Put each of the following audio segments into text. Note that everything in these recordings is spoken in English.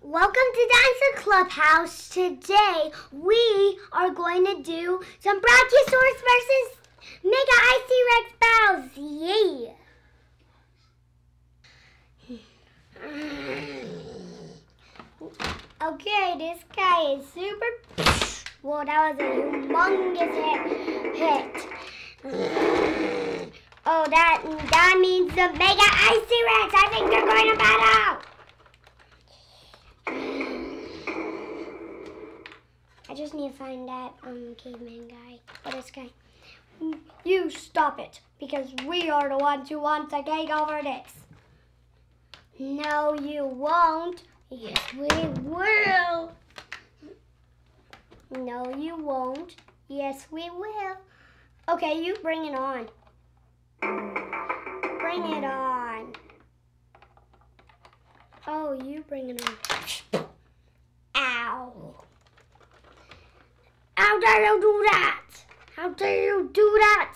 Welcome to Dinosaur Clubhouse. Today we are going to do some Brachiosaurus versus Mega Ice T-Rex battles. Yeah. Okay, this guy is super. Well, that was a humongous hit. hit. Oh, that that means the Mega Ice T-Rex. I think they're going to battle. Just need to find that um caveman guy. Or this guy. You stop it, because we are the ones who want to take over this. No, you won't. Yes, we will. No, you won't. Yes, we will. Okay, you bring it on. Bring it on. Oh, you bring it on. How dare you do that? How dare you do that?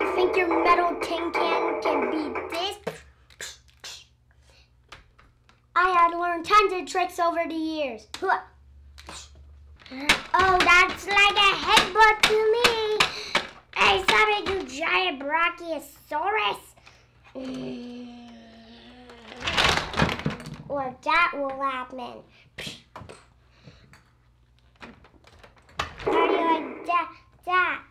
You think your metal tin can can beat this? I had learned tons of tricks over the years. Oh, that's like a headbutt to me. Stop it, you giant brachiosaurus. Or that will happen. You like that? That.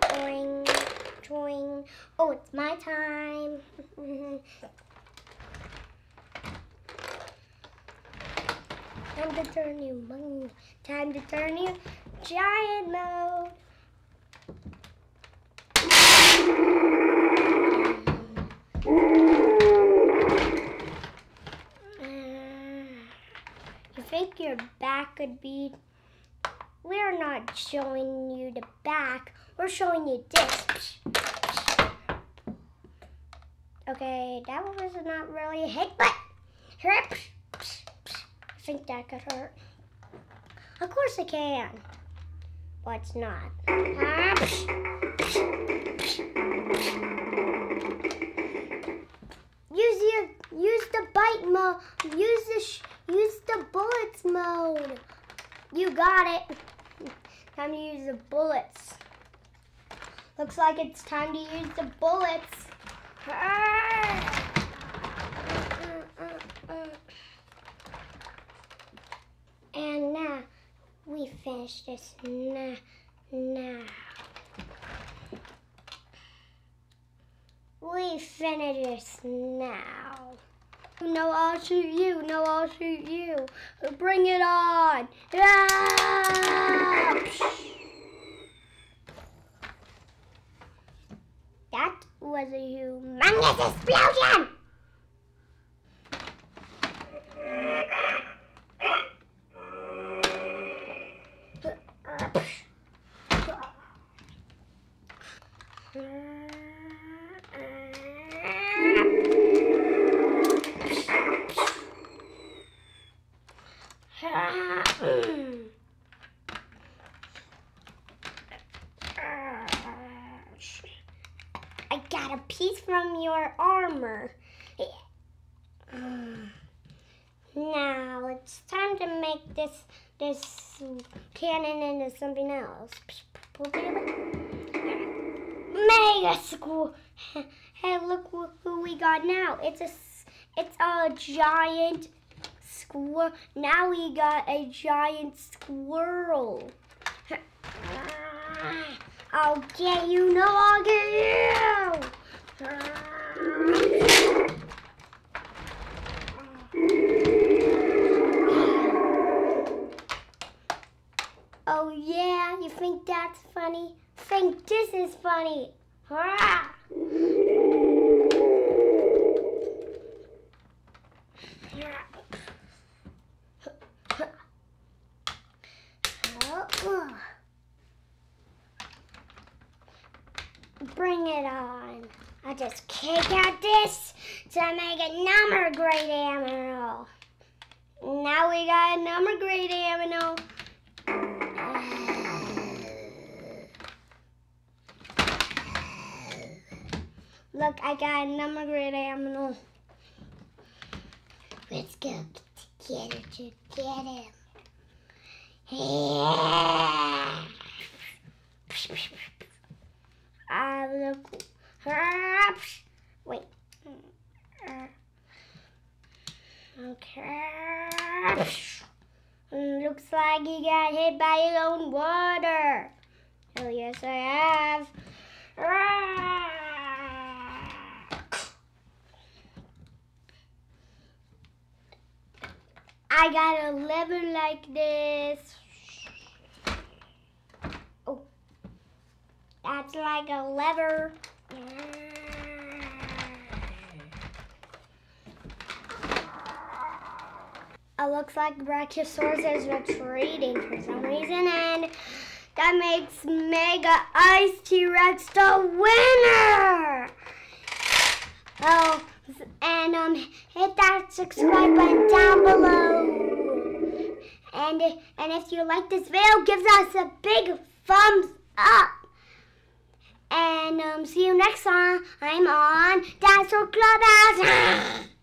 Boing, boing. Oh, it's my time. Time to turn you monkey. Time to turn you giant mode. Mm. You think your back could be we're not showing you the back. We're showing you this. Okay, that was not really a hit, but I think that could hurt. Of course it can. It's not. Use your use the bite mode. Use the use the bullets mode. You got it. Time to use the bullets. Looks like it's time to use the bullets. And now we finish this now. Now we finish this now. No, I'll shoot you. No, I'll shoot you. Bring it on. That was a humongous explosion. I got a piece from your armor. Now it's time to make this this cannon into something else. Mega school. Hey, look who- we got now. It's a, it's a giant squirrel. Now we got a giant squirrel. I'll get you. No, I'll get you. Oh yeah, you think that's funny? Think this is funny. Hurrah! Bring it on. I just kick out this to make another great emerald. Now we got another great animal. Look, I got another great animal. Let's go together to get him. I look. Wait. Mm. Okay. Looks like he got hit by his own water. Oh, yes, I have. I got a lever like this. Oh, that's like a lever. It looks like Brachiosaurus is retreating for some reason, and that makes Mega Ice T-Rex the winner! Oh, and um, hit that subscribe button down below. And, and if you like this video, give us a big thumbs up. And um, see you next time. I'm on Dinosaur Clubhouse.